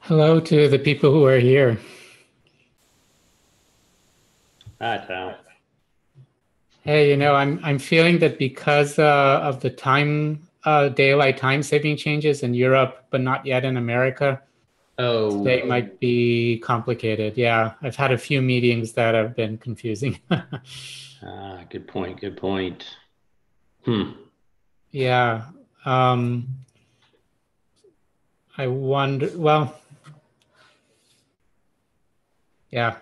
Hello to the people who are here. Hi, Tom. Hey, you know, I'm I'm feeling that because uh, of the time uh, daylight time saving changes in Europe, but not yet in America, Oh, today might be complicated. Yeah, I've had a few meetings that have been confusing. ah, good point. Good point. Hmm. yeah. Um, I wonder. Well, yeah,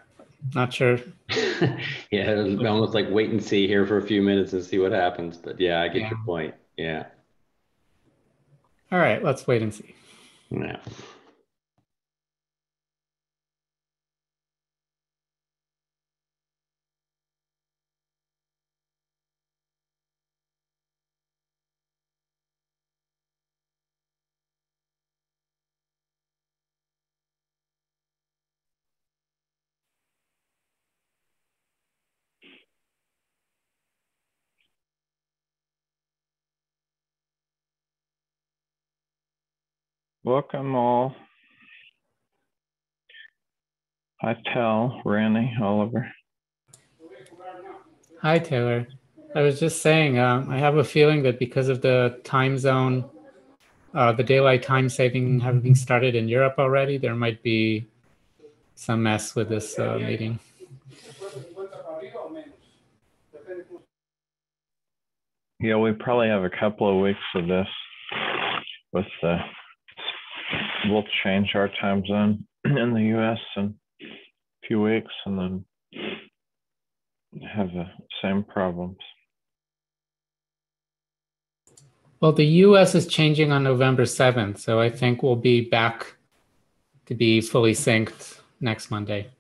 not sure. yeah, it was almost like wait and see here for a few minutes and see what happens. But yeah, I get Yeah. your point. Yeah. All right, let's wait and see. Yeah. Welcome all. Hi, Tal, Randy, Oliver. Hi, Taylor. I was just saying, um, I have a feeling that because of the time zone, uh, the daylight time saving having started in Europe already, there might be some mess with this uh, meeting. Yeah, we probably have a couple of weeks of this with the, we'll change our time zone in the US in a few weeks and then have the same problems. Well, the US is changing on November 7th, so I think we'll be back to be fully synced next Monday.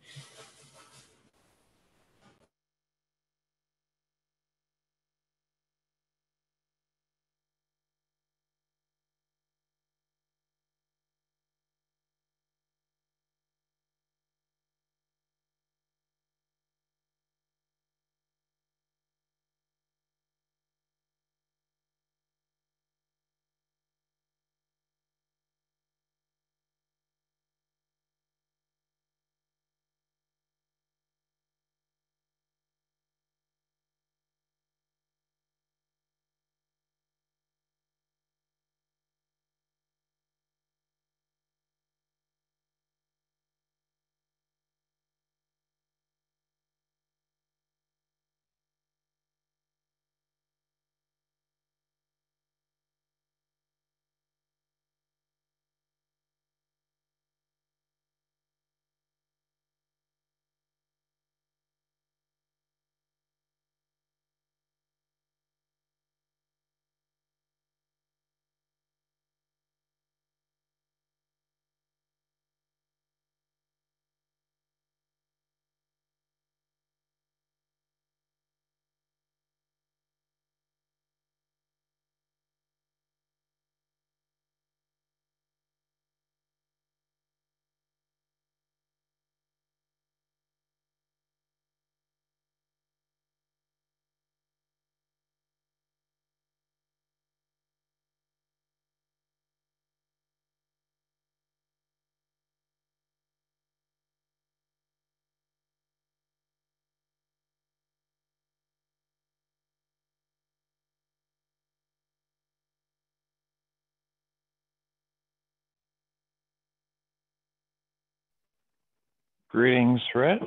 Greetings, Rich.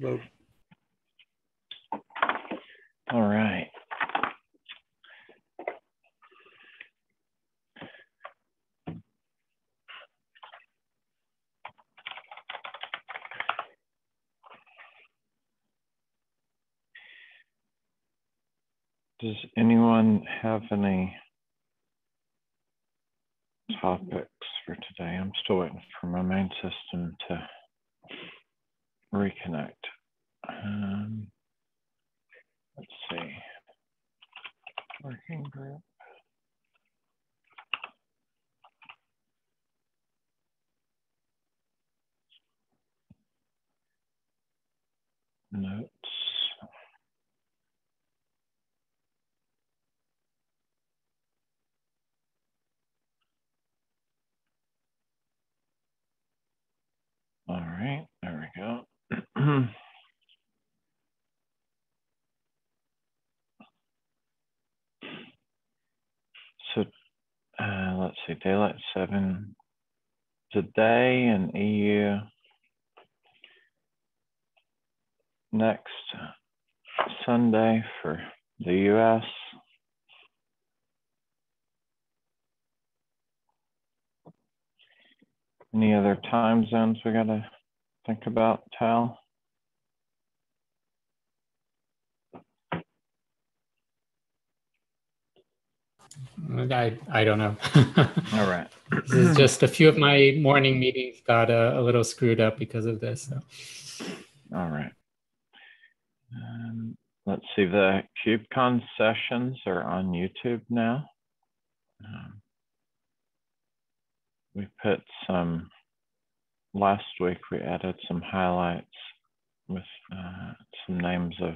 Hello. All right. Does anyone have any topics for today? I'm still waiting for my main system to reconnect. Um, let's see. Working group. Notes. right, there we go. So uh, let's see, daylight seven today in EU. Next Sunday for the US. Any other time zones we gotta think about, Tal? I, I don't know. All right. this is just a few of my morning meetings got a, a little screwed up because of this. So. All right. Um, let's see, the KubeCon sessions are on YouTube now. Um, we put some, last week we added some highlights with uh, some names of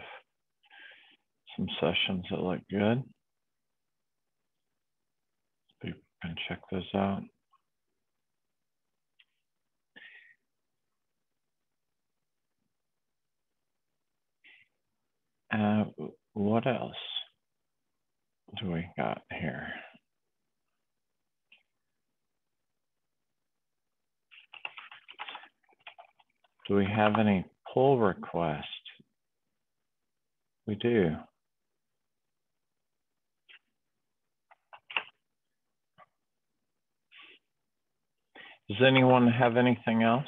some sessions that look good. Can check those out. Uh, what else do we got here? Do we have any pull requests? We do. Does anyone have anything else?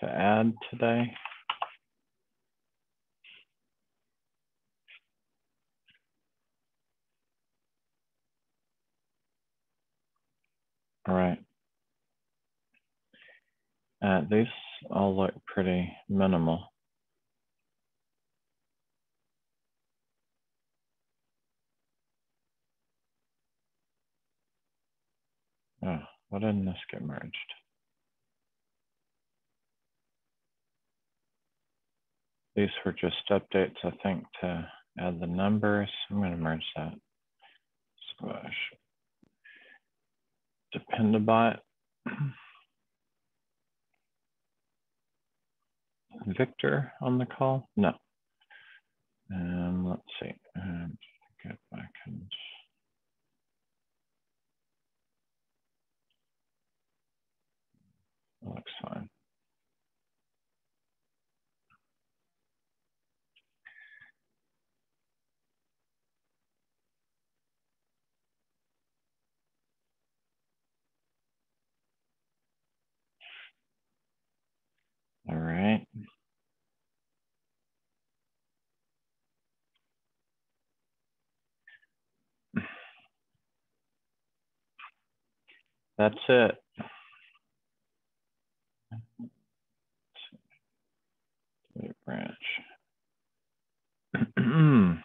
To add today? All right. These all look pretty minimal. Oh, why didn't this get merged? These were just updates, I think, to add the numbers. I'm going to merge that. Squash. Dependabot. Victor on the call? No. And let's see. And get back and looks fine. All right. That's it. Branch.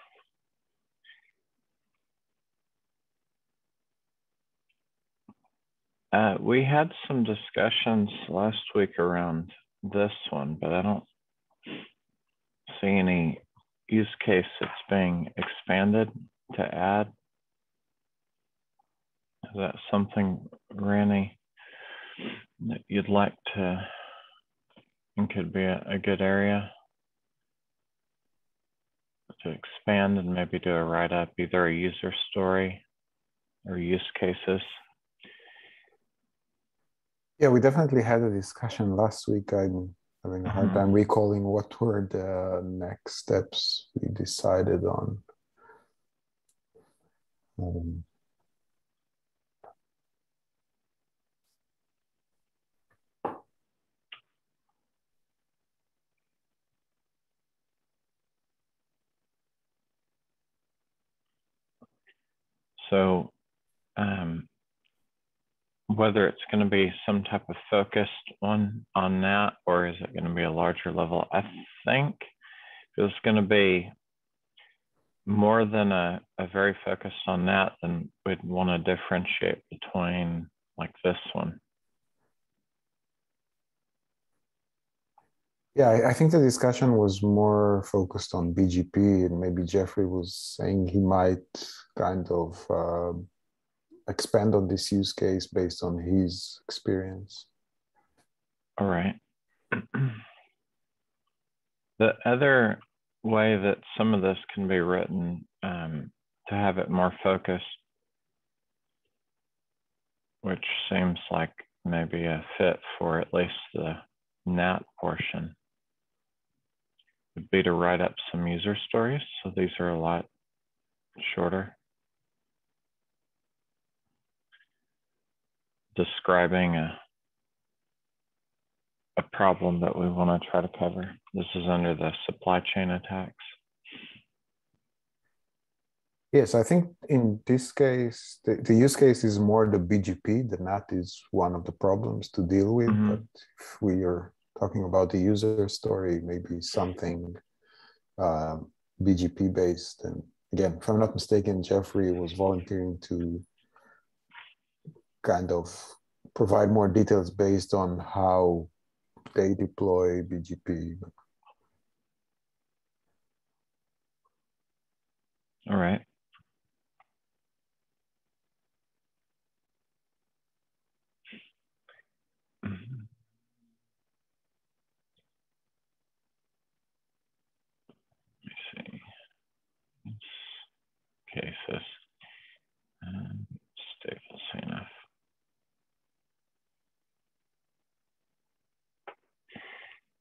uh, we had some discussions last week around this one, but I don't see any use case that's being expanded to add. Is that something, Randy, that you'd like to think could be a, a good area to expand and maybe do a write up, either a user story or use cases? Yeah, we definitely had a discussion last week. I'm having a hard Mhm. time recalling what were the next steps we decided on. Um, So, um, whether it's going to be some type of focused one on that, or is it going to be a larger level? I think it's going to be more than a, a very focused on that, then we'd want to differentiate between like this one. Yeah, I, think the discussion was more focused on BGP, and maybe Jeffrey was saying he might kind of uh, expand on this use case based on his experience. All right. the other way that some of this can be written um, to have it more focused, which seems like maybe a fit for at least the NAT portion, would be to write up some user stories. So these are a lot shorter. Describing a a problem that we want to try to cover. This is under the supply chain attacks. Yes, I think in this case, the, the use case is more the BGP. The NAT is one of the problems to deal with. Mhm. But if we are talking about the user story, maybe something um, BGP based. And again, if I'm not mistaken, Jeffrey was volunteering to kind of provide more details based on how they deploy BGP. All right. Mhm. Let me see. It's cases and stable CNF.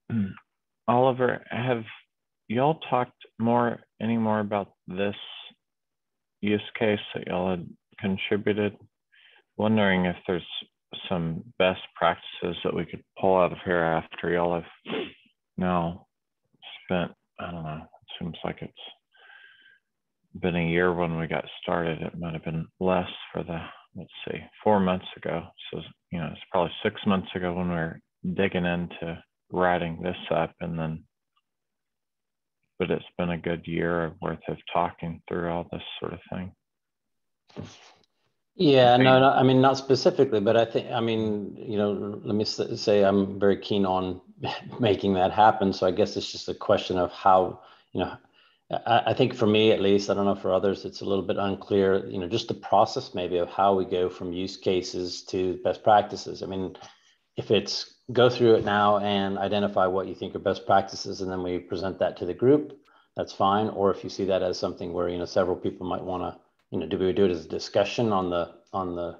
Mm. Mm. Oliver, have y'all talked more any more about this use case that y'all had contributed? Wondering if there's some best practices that we could pull out of here after y'all have now spent, I don't know, it seems like it's been a year when we got started. It might have been less for the, let's see, four months ago. So, you know, it's probably six months ago when we were digging into writing this up and then but it's been a good year worth of talking through all this sort of thing. Yeah, no, no, I mean, not specifically, but I think, I mean, you know, let me say I'm very keen on making that happen. So I guess it's just a question of how, you know, I, I think for me at least, I don't know for others, it's a little bit unclear, you know, just the process maybe of how we go from use cases to best practices. I mean, if it's go through it now and identify what you think are best practices, and then we present that to the group, that's fine. Or if you see that as something where, you know, several people might want to, you know, do we do it as a discussion on the, on the,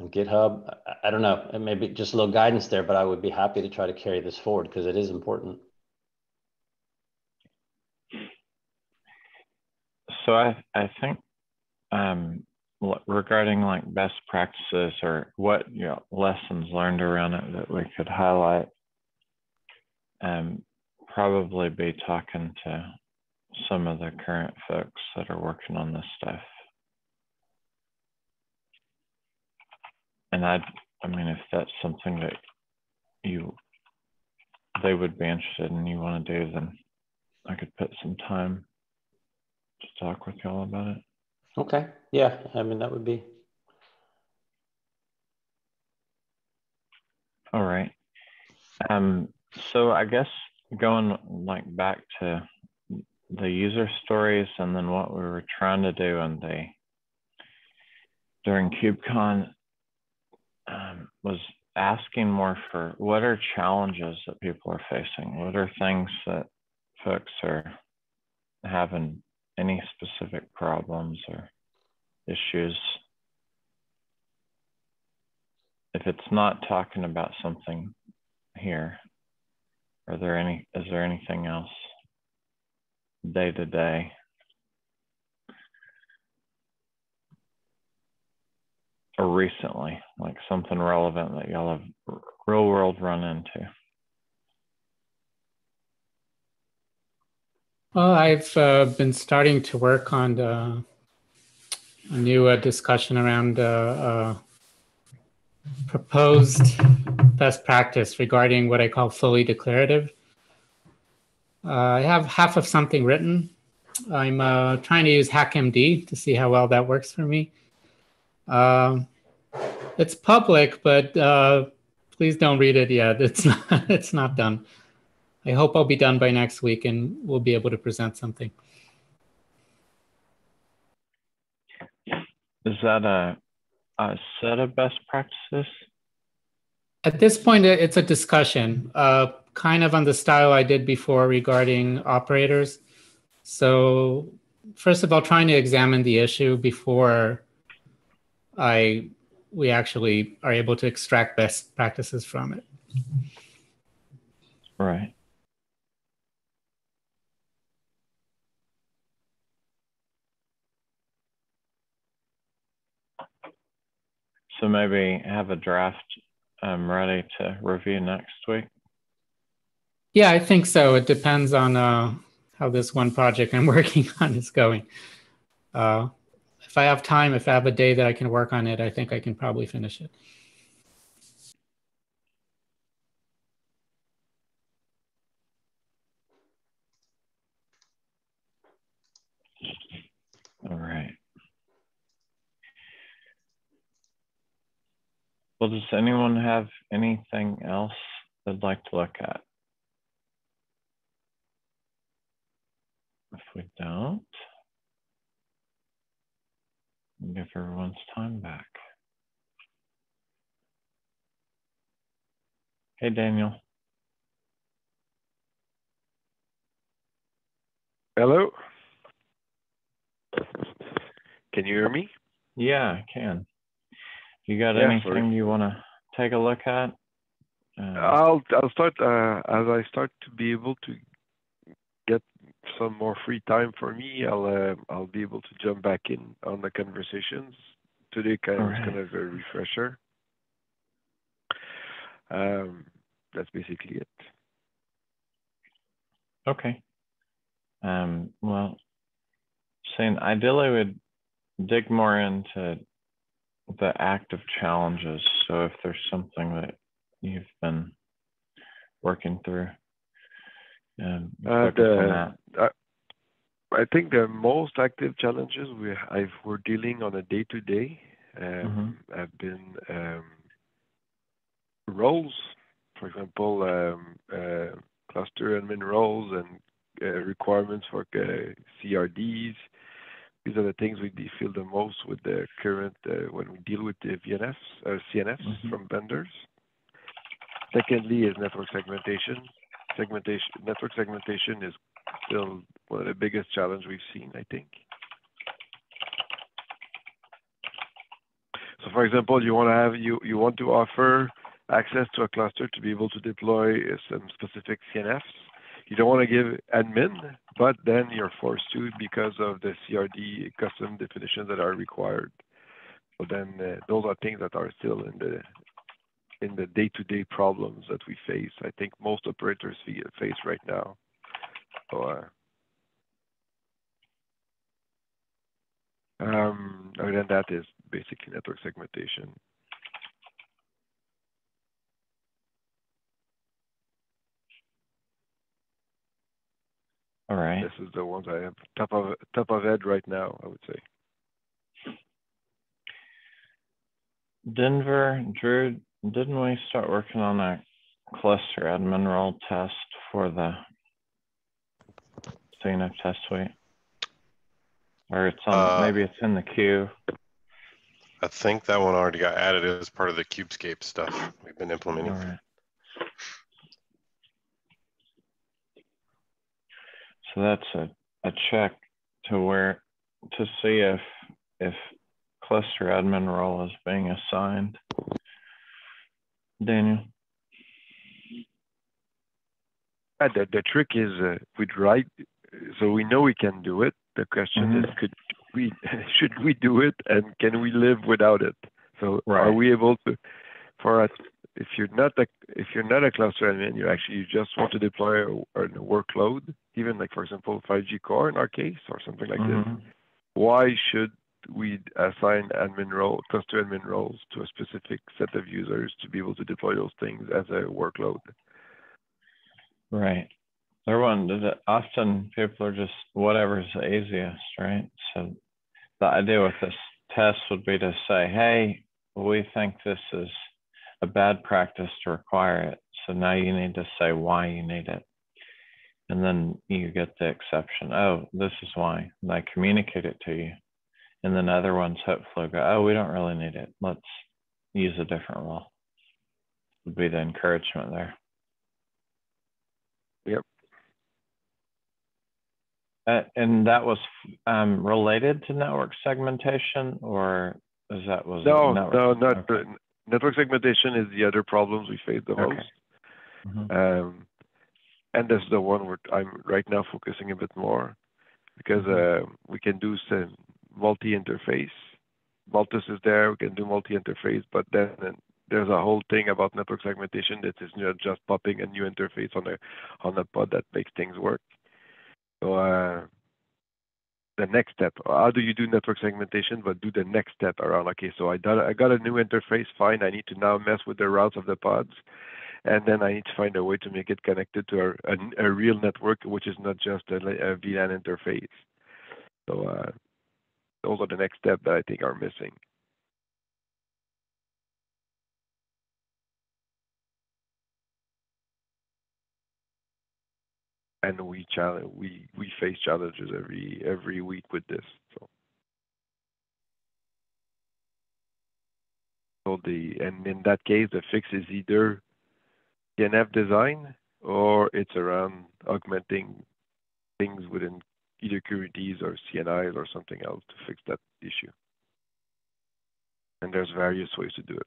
on GitHub? I, I don't know, maybe just a little guidance there, but I would be happy to try to carry this forward because it is important. So I, I think um, regarding like best practices or what you know, lessons learned around it that we could highlight, um, probably be talking to some of the current folks that are working on this stuff. And I'd, I mean, if that's something that you, they would be interested in, you want to do, then I could put some time to talk with y'all about it. Okay, yeah, I mean, that would be, All right. Um, so I guess going like back to the user stories and then what we were trying to do and the during KubeCon um, was asking more for what are challenges that people are facing? What are things that folks are having any specific problems or issues? If it's not talking about something here, are there any, is there anything else day to day? Or recently, like something relevant that y'all have real world run into? Well, I've uh, been starting to work on a new uh, discussion around uh, uh, proposed best practice regarding what I call fully declarative. Uh, I have half of something written. I'm trying to use HackMD to see how well that works for me. Um, it's public, but please don't read it yet. It's not, it's not done. I hope I'll be done by next week and we'll be able to present something. Is that a, a set of best practices? At this point, it's a discussion, uh, kind of on the style I did before regarding operators. So, first of all, trying to examine the issue before I we actually are able to extract best practices from it. Right. So maybe have a draft um, ready to review next week. Yeah, I think so. It depends on uh, how this one project I'm working on is going. Uh, if I have time, if I have a day that I can work on it, I think I can probably finish it. All right. Well, does anyone have anything else they'd like to look at? If we don't, give everyone's time back. Hey, Daniel. Hello. Can you hear me? Yeah, I can. You got Yeah, anything sorry. you want to take a look at? Uh, I'll I'll start uh, as I start to be able to get some more free time for me. I'll uh, I'll be able to jump back in on the conversations. Today kind of was Alright. kind of a refresher. Um, that's basically it. Okay. Um, well, saying ideally would dig more into the active challenges. So if there's something that you've been working through, um, Uh, the- that. I think the most active challenges we I've, we're dealing on a day to day have been um, roles, for example, um, uh, cluster admin roles and uh, requirements for uh, CRDs. These are the things we feel the most with the current uh, when we deal with the VNFs, or CNFs Mhm. from vendors. Secondly, is network segmentation. Segmentation, network segmentation is still one of the biggest challenge we've seen, I think. So for example, you want to have you you want to offer access to a cluster to be able to deploy uh, some specific CNFs. You don't want to give admin, but then you're forced to because of the CRD custom definitions that are required. So then uh, those are things that are still in the in the day-to-day problems that we face. I think most operators face right now. So, uh, um, other than that is basically network segmentation. All right. This is the ones I have top of top of head right now. I would say. Denver, Drew, didn't we start working on a cluster admin role test for the CNF test suite? Or it's on, Uh, maybe it's in the queue. I think that one already got added as part of the Kubescape stuff we've been implementing. right. So that's a, a check to where, to see if, if cluster admin role is being assigned. Daniel? Uh, the the trick is uh, with right, so we know we can do it. The question Mhm. is, could we should we do it, and can we live without it? So are we able to? For us, if you're not a if you're not a cluster admin, you actually you just want to deploy a, a workload, even like for example 5G core in our case or something like this. Mhm. Why should we assign admin role, cluster admin roles to a specific set of users to be able to deploy those things as a workload? Right. There one that often people are just whatever's the easiest, right? So the idea with this test would be to say, hey, we think this is a bad practice to require it. So now you need to say why you need it. And then you get the exception. Oh, this is why. And I communicate it to you. And then other ones hopefully go, oh, we don't really need it. Let's use a different rule. Would be the encouragement there. Yep. Uh, and that was um, related to network segmentation, or is that was No, no, not okay. Network segmentation is the other problems we face the Okay. most. Mhm. Um, and that's the one where I'm right now focusing a bit more because Mm-hmm. uh, we can do some multi-interface. Multus is there, we can do multi-interface, but then there's a whole thing about network segmentation that is not just popping a new interface on a on a pod that makes things work. So uh, the next step, how do you do network segmentation, but do the next step around? Okay, so I got I got a new interface, fine. I need to now mess with the routes of the pods and then I need to find a way to make it connected to a, a, a real network, which is not just a, a VLAN interface. So uh, those are the next steps that I think are missing. And we challenge, we we face challenges every every week with this. So. So the and in that case, the fix is either DNF design or it's around augmenting things within either CRDs or CNIs or something else to fix that issue. And there's various ways to do it.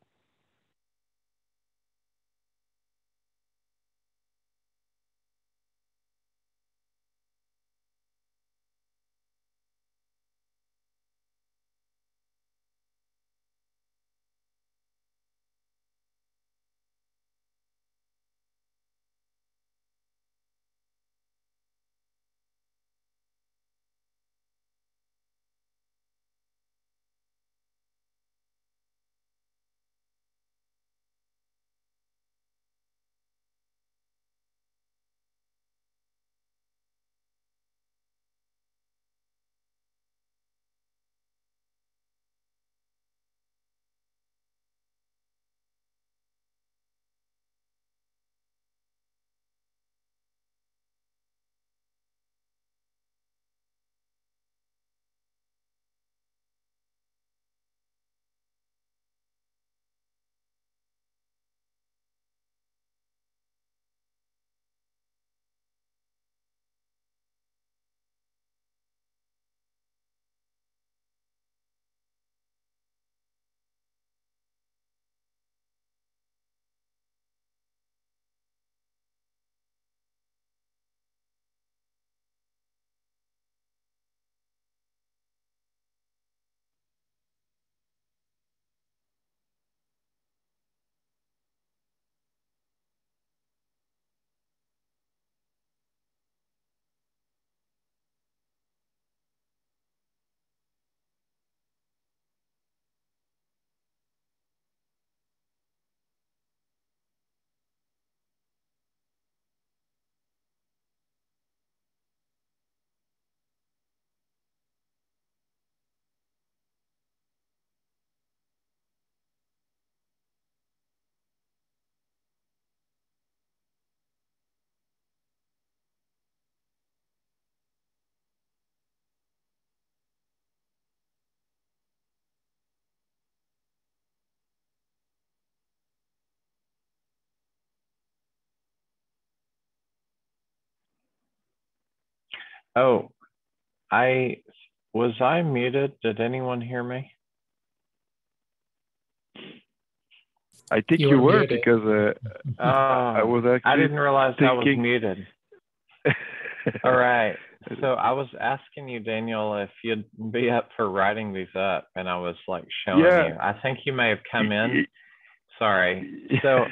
Oh, I was I muted? Did anyone hear me? I think You you, were were muted. because uh, Oh, I was actually. I didn't realize I was muted. All right. So I was asking you, Daniel, if you'd be up for writing these up, and I was like showing Yeah. you. I think you may have come in. Sorry. So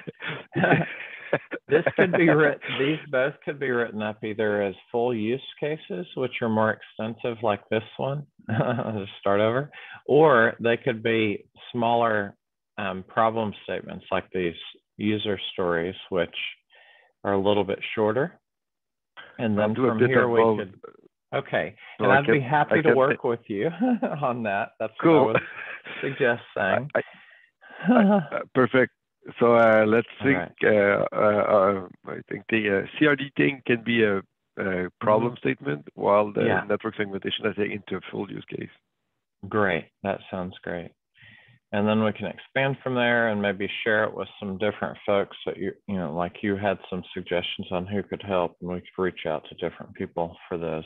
this could be written. These both could be written up either as full use cases, which are more extensive, like this one. Just start over, or they could be smaller um, problem statements, like these user stories, which are a little bit shorter. And then from here we both. could. Okay, So and I I'd be happy I to work with you on that. That's Cool. what I would suggest saying. I- Uh, perfect. So uh, let's think. right. Uh, uh, uh, I think the uh, CRD thing can be a uh, problem statement, while the Yeah. network segmentation I take into a full use case. Great, that sounds great. And then we can expand from there and maybe share it with some different folks that you, you know, like you had some suggestions on who could help and we could reach out to different people for those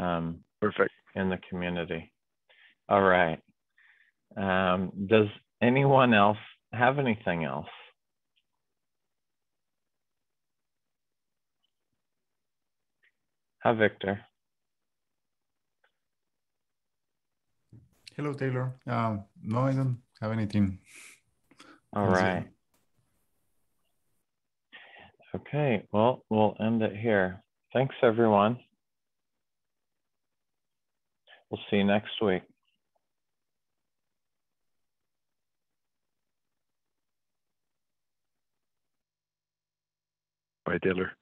um, Perfect. in the community. All right. Um, does anyone else have anything else? Hi, Victor. Hello, Taylor. Um, no, I don't have anything. All That's it. Okay, well, we'll end it here. Thanks, everyone. We'll see you next week. Bye, Taylor.